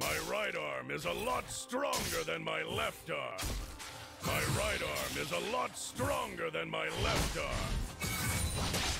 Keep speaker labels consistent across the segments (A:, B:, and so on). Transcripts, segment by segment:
A: My right arm is a lot stronger than my left arm. My right arm is a lot stronger than my left arm.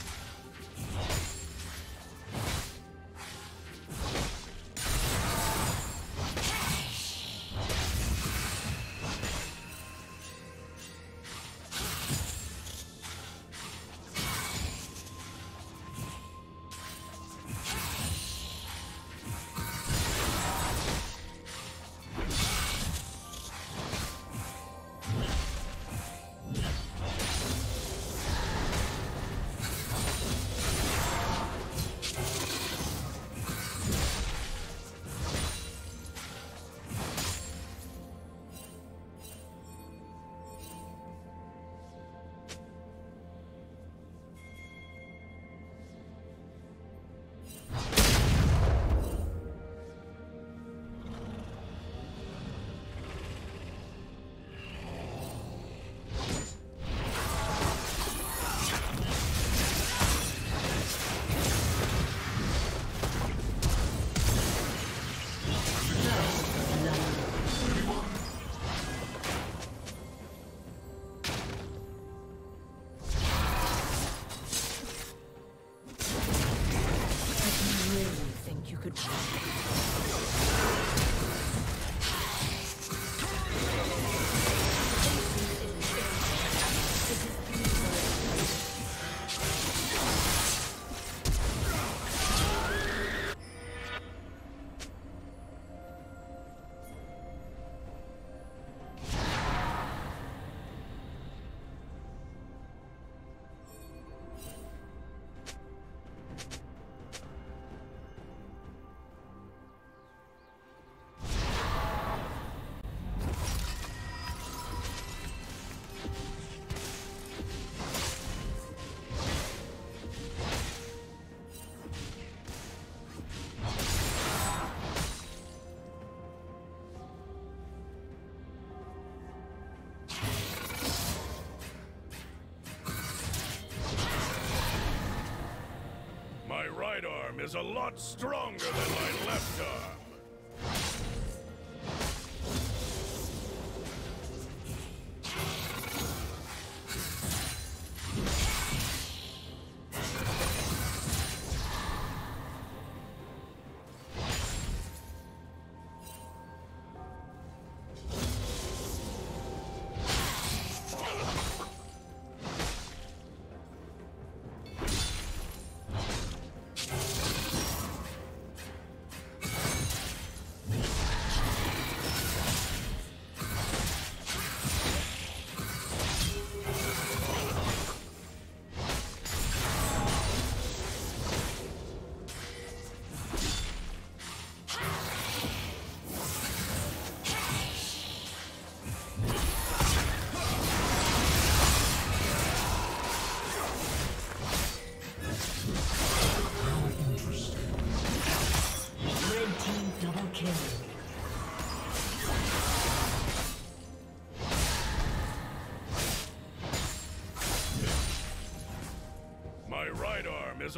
A: Is a lot stronger than my left arm.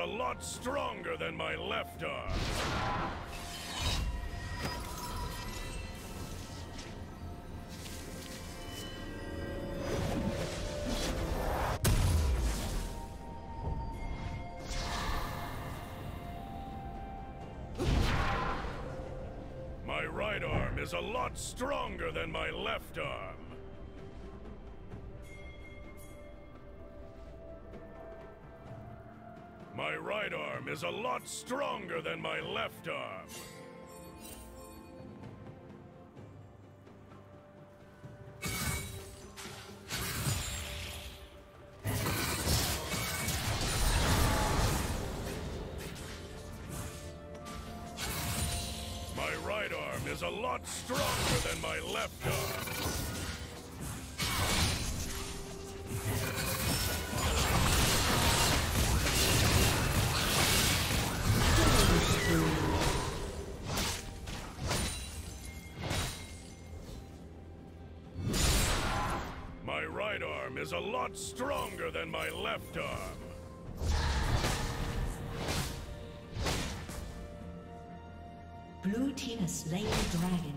A: A lot stronger than my left arm. My right arm is a lot stronger than my left arm. Is a lot stronger than my left arm. My right arm is a lot stronger than my left arm. Stronger than my left arm.
B: Blue team has slain the dragon.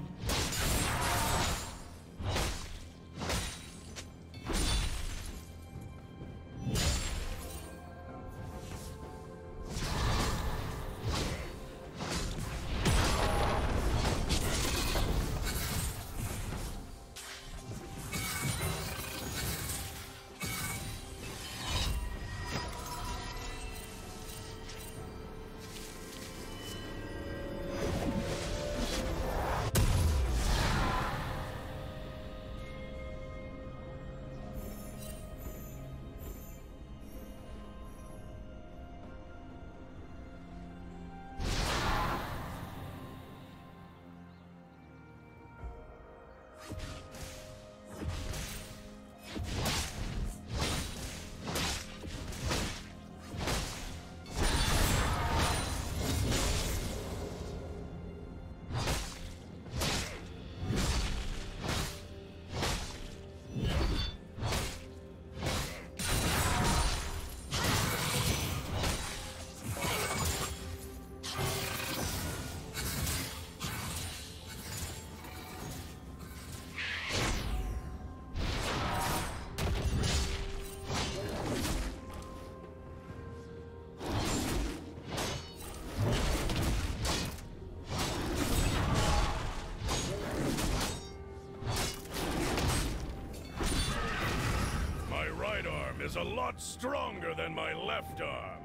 A: Lot stronger than my left arm.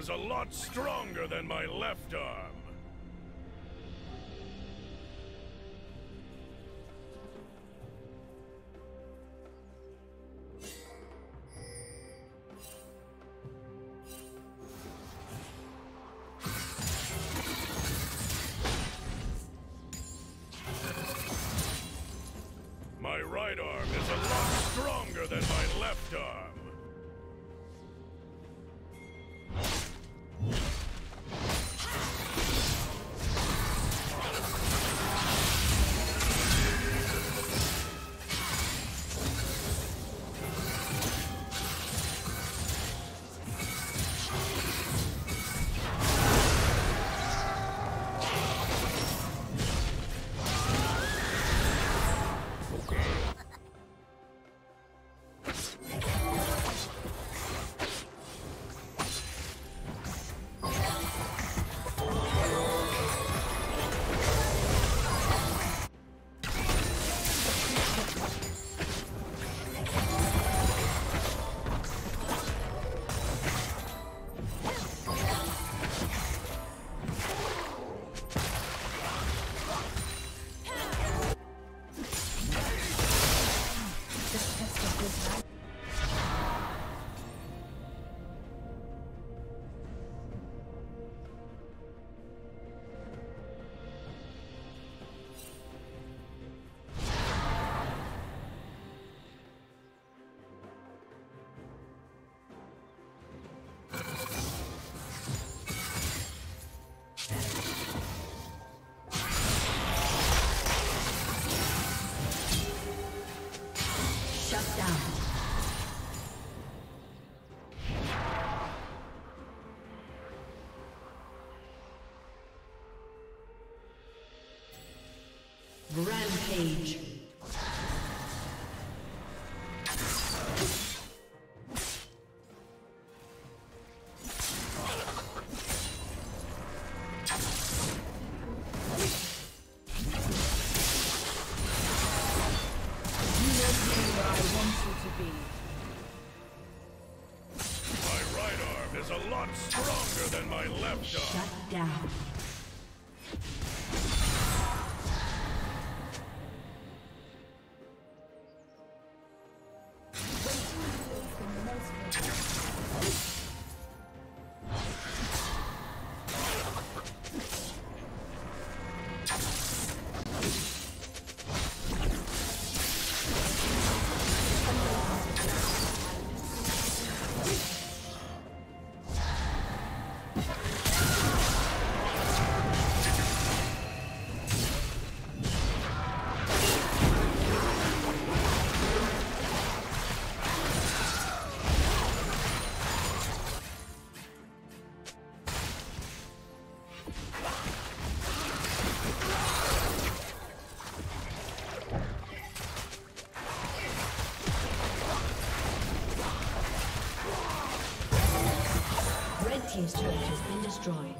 A: is a lot stronger than my left arm.
B: Rampage. destroyed.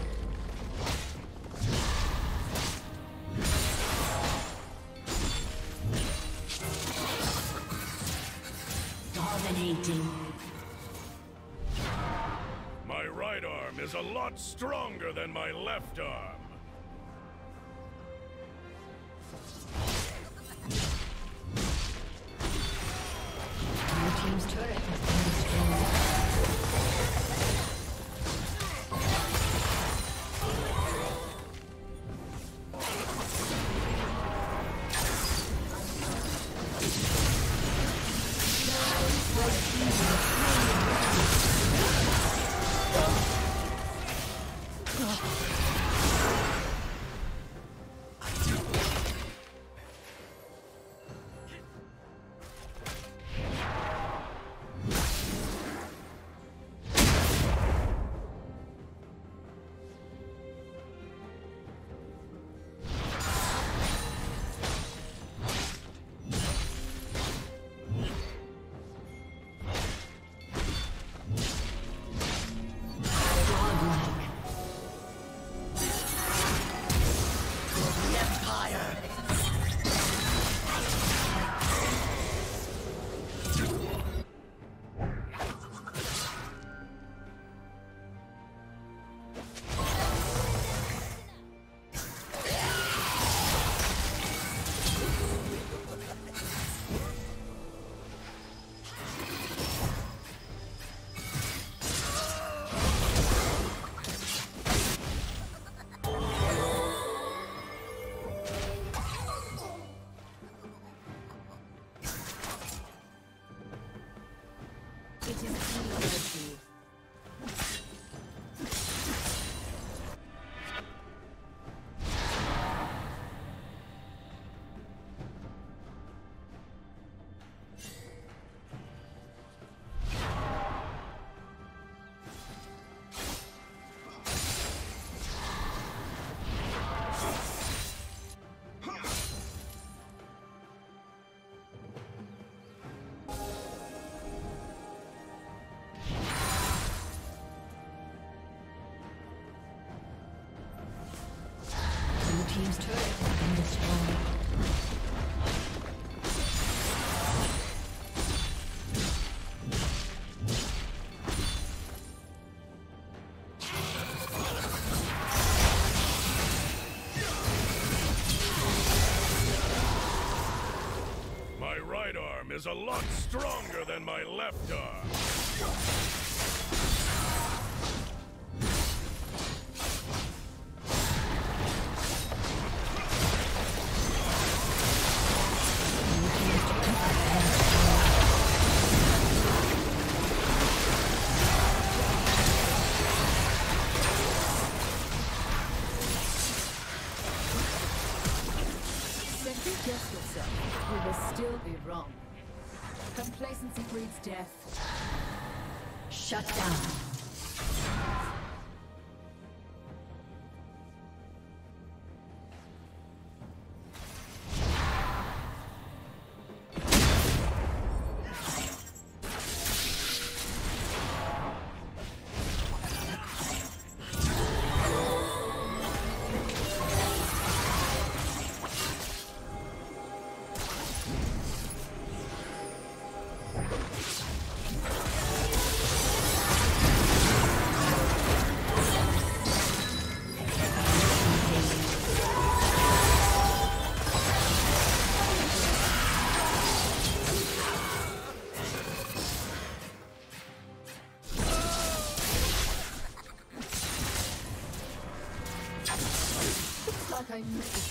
A: Lot stronger than my left arm.
C: Is
A: a lot stronger than my left arm.
C: Death.
B: Shut down.
C: Looks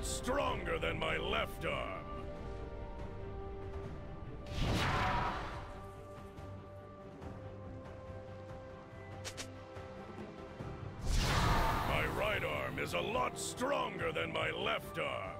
A: Lot stronger than my left arm. My right arm is a lot stronger than my left arm.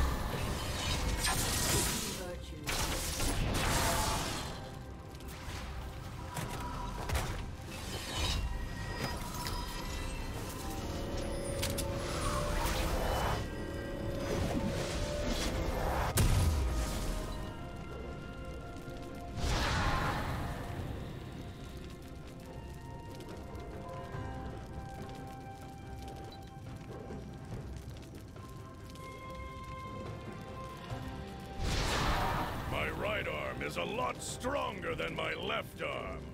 A: A lot stronger than my left arm.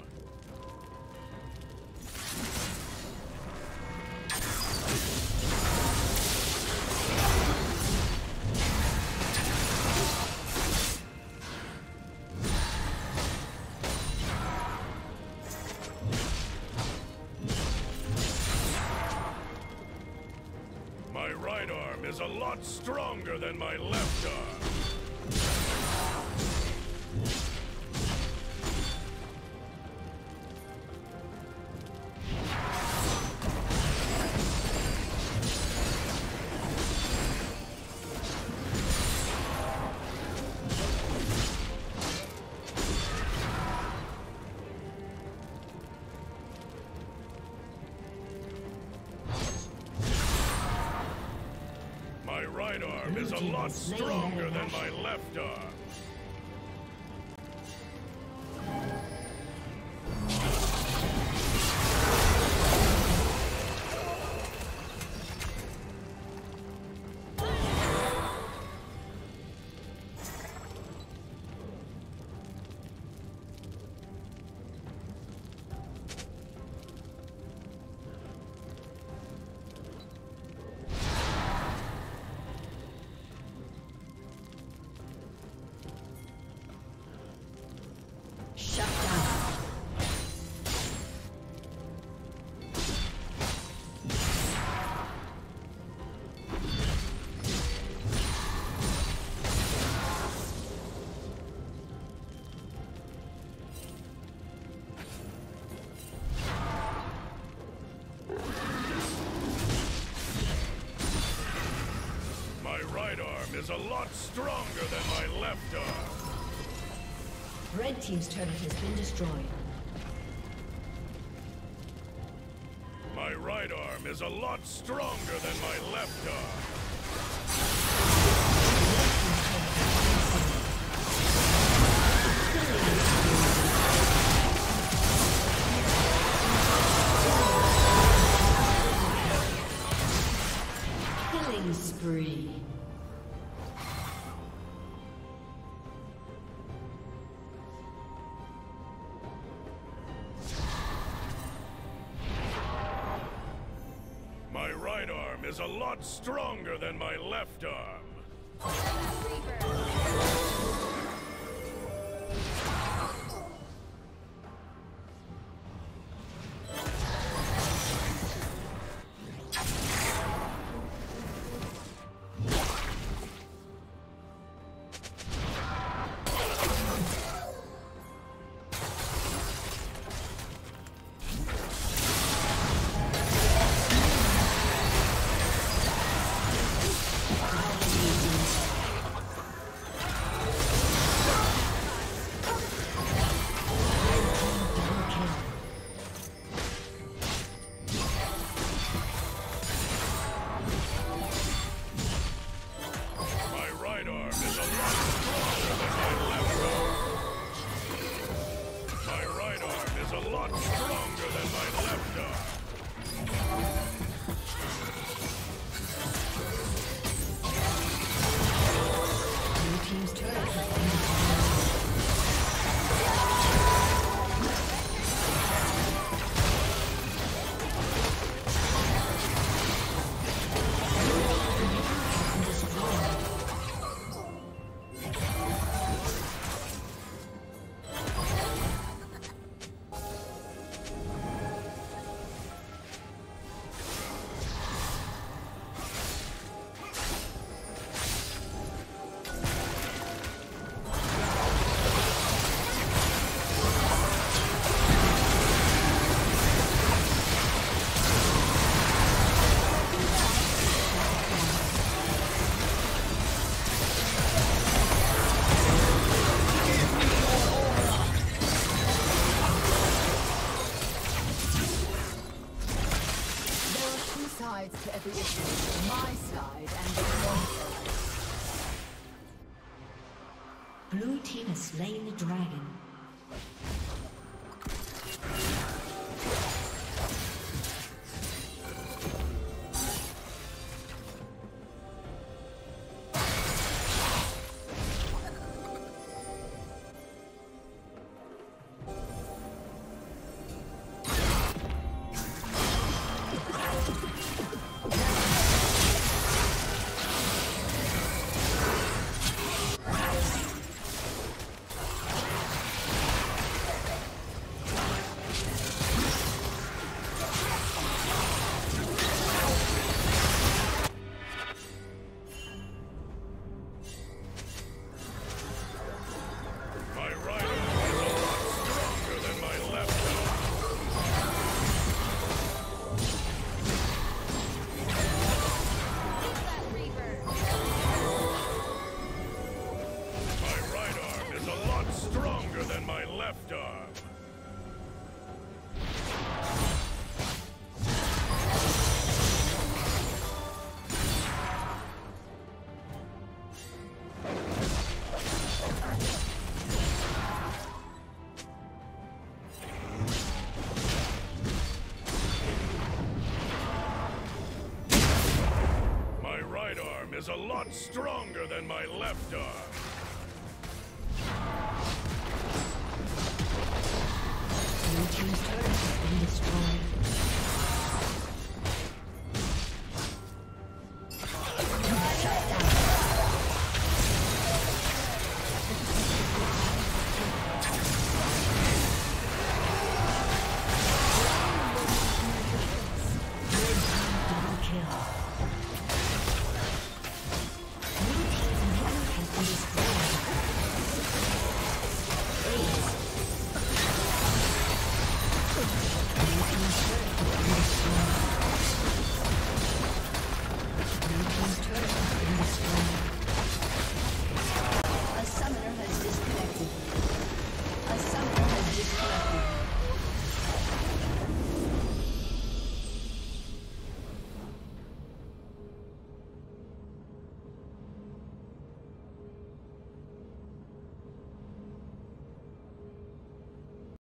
A: A lot stronger than my left arm. Is a lot stronger than my left arm.
B: Red team's turret has been destroyed.
A: My right arm is a lot stronger than my left arm.
B: Killing spree.
A: Is a lot stronger than my left arm. stronger than my left arm.
B: Your team's turret has been destroyed.